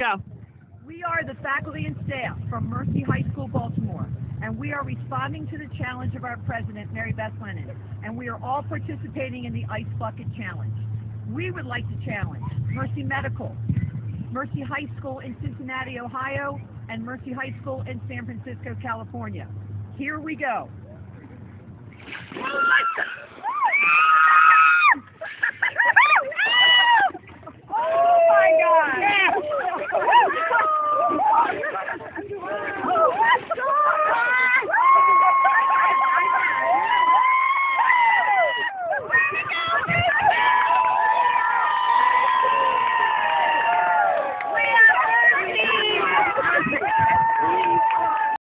Go. We are the faculty and staff from Mercy High School, Baltimore, and we are responding to the challenge of our president, Mary Beth Lennon, and we are all participating in the Ice Bucket Challenge. We would like to challenge Mercy Medical, Mercy High School in Cincinnati, Ohio, and Mercy High School in San Francisco, California. Here we go. Oh,